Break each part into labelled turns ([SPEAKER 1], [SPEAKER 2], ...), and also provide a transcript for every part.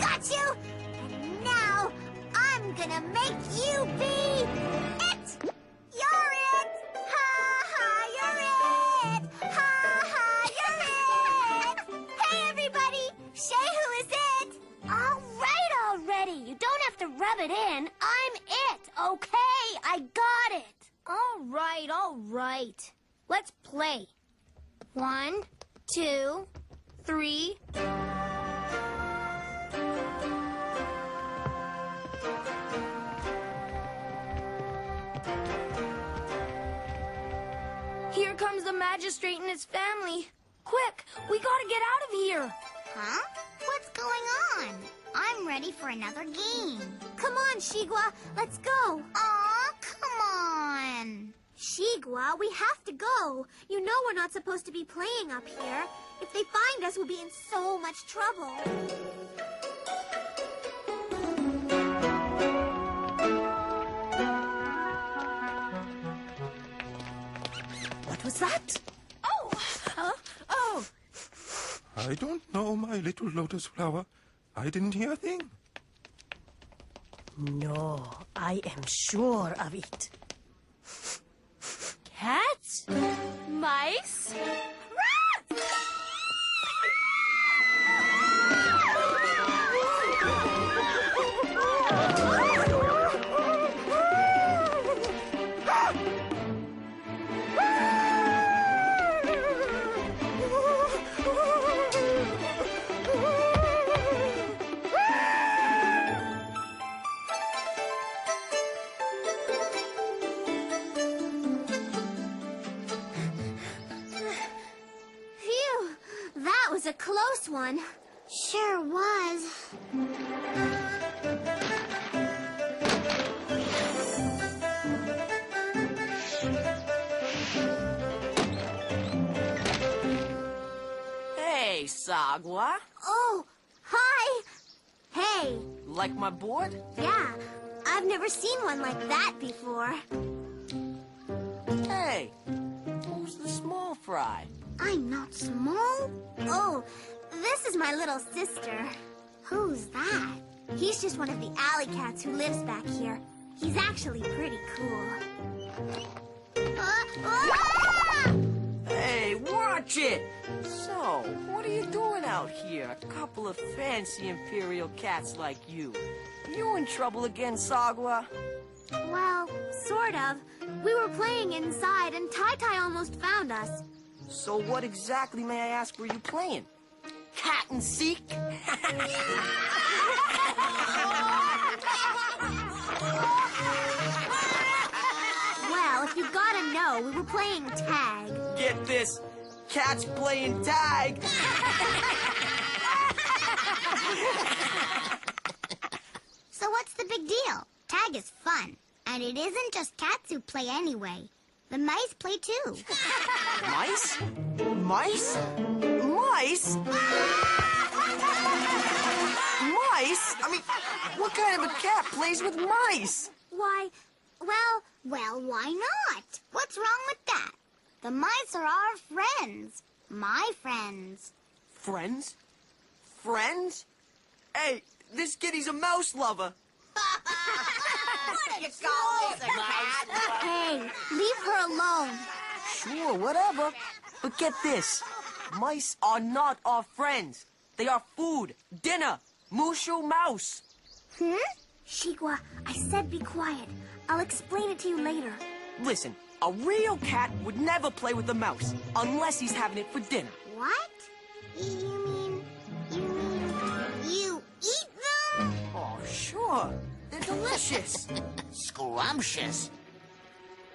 [SPEAKER 1] got you. And now I'm gonna make you be it. You're it. Ha ha, you're it. Ha ha, you're it. Hey, everybody. Shay, who is it? All right, already. You don't have to rub it in. I'm it, okay? I got it. All right, all right. Let's play. One, two, three.
[SPEAKER 2] Here comes the magistrate and his family. Quick, we gotta get out of here.
[SPEAKER 1] Huh? What's going on? I'm ready for another game. Come on, Sheegwa. Let's go. Aw, come on. Sheegwa, we have to go. You know we're not supposed to be playing up here. If they find us, we'll be in so much trouble.
[SPEAKER 3] That?
[SPEAKER 2] Oh, huh? Oh,
[SPEAKER 4] I don't know, my little lotus flower. I didn't hear a thing.
[SPEAKER 3] No, I am sure of it.
[SPEAKER 2] cats? Mice?
[SPEAKER 1] Was a close one. Sure was.
[SPEAKER 5] Hey, Sagwa.
[SPEAKER 1] Oh, hi. Hey,
[SPEAKER 5] Like my board?
[SPEAKER 1] yeah, I've never seen one like that before.
[SPEAKER 5] Hey, small fry?
[SPEAKER 1] I'm not small. Oh, this is my little sister. Who's that? He's just one of the alley cats who lives back here. He's actually pretty cool. Uh, ah!
[SPEAKER 5] Hey, watch it! So, what are you doing out here? A couple of fancy imperial cats like you. You in trouble again, Sagwa?
[SPEAKER 1] Well, sort of. We were playing inside and Tai Tai almost found us.
[SPEAKER 5] So what exactly, may I ask, were you playing? Cat and seek?
[SPEAKER 1] Well, if you gotta know, we were playing tag.
[SPEAKER 5] Get this, cats playing tag.
[SPEAKER 1] So what's the big deal? Tag is fun. And it isn't just cats who play anyway. The mice play too.
[SPEAKER 5] Mice? Mice? Mice? Mice? I mean, what kind of a cat plays with mice?
[SPEAKER 1] Why, well, well, why not? What's wrong with that? The mice are our friends. My friends.
[SPEAKER 5] Friends? Friends? Hey, this kitty's a mouse lover.
[SPEAKER 1] Hey, leave her alone.
[SPEAKER 5] Sure, whatever. But get this. Mice are not our friends. They are food, dinner, mushu mouse.
[SPEAKER 1] Hmm? Sheegwa, I said be quiet. I'll explain it to you later.
[SPEAKER 5] Listen, a real cat would never play with a mouse unless he's having it for dinner.
[SPEAKER 1] What? You mean, you mean, you eat them?
[SPEAKER 5] Oh, sure. Delicious. scrumptious.
[SPEAKER 6] Scrumptious.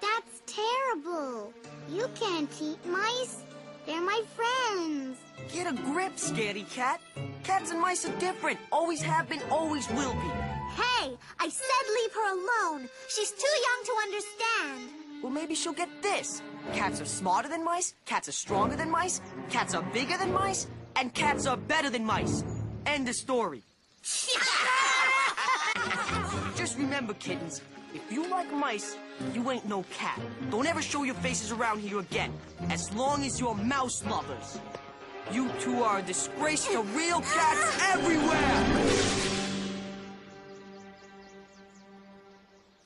[SPEAKER 1] That's terrible. You can't eat mice. They're my friends.
[SPEAKER 5] Get a grip, scaredy cat. Cats and mice are different. Always have been, always will be.
[SPEAKER 1] Hey, I said leave her alone. She's too young to understand.
[SPEAKER 5] Well, maybe she'll get this. Cats are smarter than mice, cats are stronger than mice, cats are bigger than mice, and cats are better than mice. End of story. Just remember, kittens, if you like mice, you ain't no cat. Don't ever show your faces around here again, as long as you're mouse lovers. You two are a disgrace to real cats everywhere!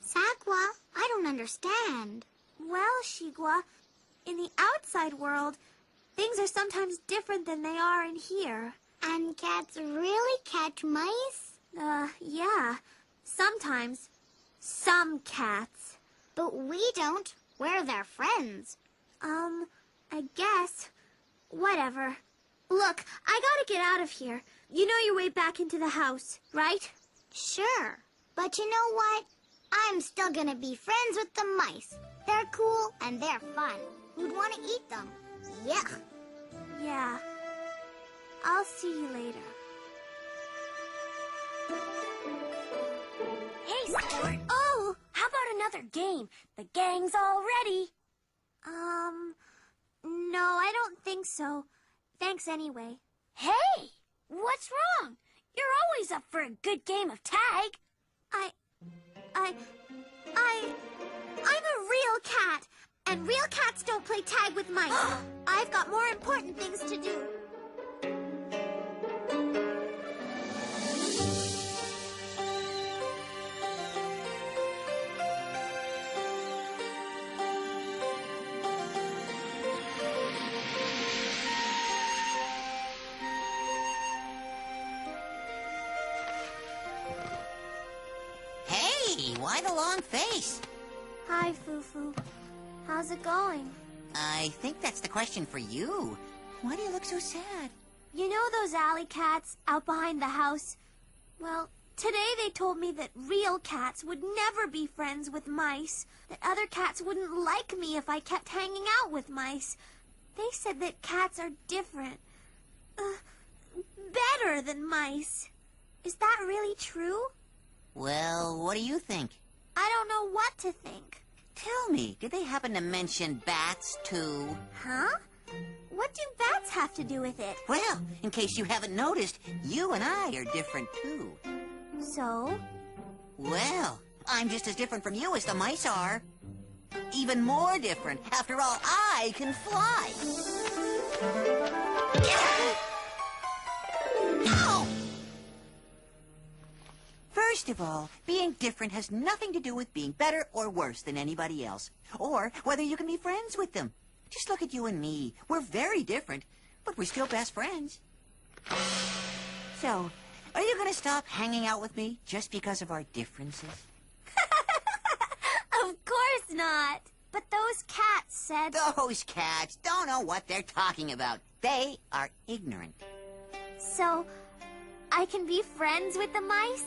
[SPEAKER 1] Sagwa, I don't understand.
[SPEAKER 7] Well, Sheegwa, in the outside world, things are sometimes different than they are in here.
[SPEAKER 1] And cats really catch mice?
[SPEAKER 7] Uh, yeah. Sometimes. Some cats.
[SPEAKER 1] But we don't. We're their friends.
[SPEAKER 7] Um, I guess. Whatever. Look, I gotta get out of here. You know your way back into the house, right?
[SPEAKER 1] Sure. But you know what? I'm still gonna be friends with the mice. They're cool and they're fun. Who'd want to eat them? Yeah.
[SPEAKER 7] Yeah. I'll see you later.
[SPEAKER 2] Oh, how about another game? The gang's all ready.
[SPEAKER 7] Um, no, I don't think so. Thanks anyway.
[SPEAKER 2] Hey, what's wrong? You're always up for a good game of tag.
[SPEAKER 7] I, I, I, I'm a real cat, and real cats don't play tag with mice. I've got more important things to do.
[SPEAKER 6] Why the long face?
[SPEAKER 7] Hi, Fufu. How's it going?
[SPEAKER 6] I think that's the question for you. Why do you look so sad?
[SPEAKER 7] You know those alley cats out behind the house? Well, today they told me that real cats would never be friends with mice, that other cats wouldn't like me if I kept hanging out with mice. They said that cats are different. Uh, better than mice. Is that really true?
[SPEAKER 6] Well, what do you think?
[SPEAKER 7] I don't know what to think.
[SPEAKER 6] Tell me, did they happen to mention bats too?
[SPEAKER 7] Huh? What do bats have to do with it?
[SPEAKER 6] Well, in case you haven't noticed, you and I are different too.
[SPEAKER 7] So?
[SPEAKER 6] Well, I'm just as different from you as the mice are. Even more different. After all, I can fly. First of all, being different has nothing to do with being better or worse than anybody else, or whether you can be friends with them. Just look at you and me. We're very different, but we're still best friends. So, are you going to stop hanging out with me just because of our differences?
[SPEAKER 7] Of course not. But those cats said.
[SPEAKER 6] Those cats don't know what they're talking about. They are ignorant.
[SPEAKER 7] So, I can be friends with the mice?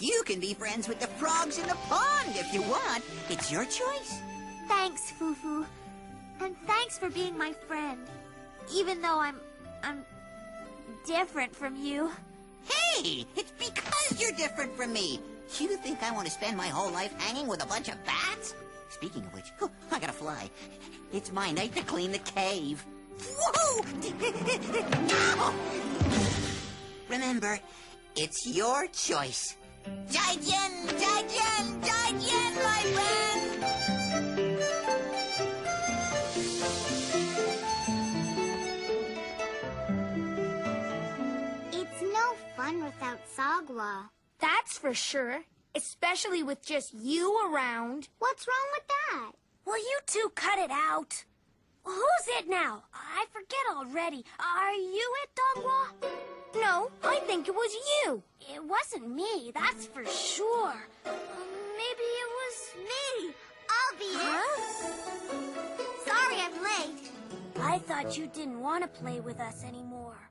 [SPEAKER 6] You can be friends with the frogs in the pond if you want. It's your choice.
[SPEAKER 7] Thanks, Fufu. And thanks for being my friend. Even though I'm. I'm. different from you.
[SPEAKER 6] Hey, it's because you're different from me. You think I want to spend my whole life hanging with a bunch of bats? Speaking of which, oh, I gotta fly. It's my night to clean the cave. Whoa! Remember, it's your choice. Jaijen, Jaijen, Jaijen, my friend!
[SPEAKER 1] It's no fun without Sagwa.
[SPEAKER 2] That's for sure. Especially with just you around.
[SPEAKER 1] What's wrong with that?
[SPEAKER 2] Will you two cut it out? Who's it now? I forget already. Are you it, Dongwa? No, I think it was you. It wasn't me, that's for sure. Uh, maybe it was
[SPEAKER 1] Me! I'll be it. Sorry I'm late.
[SPEAKER 2] I thought you didn't want to play with us anymore.